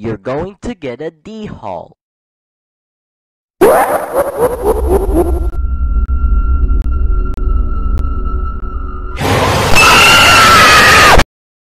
you're going to get a D-Hall.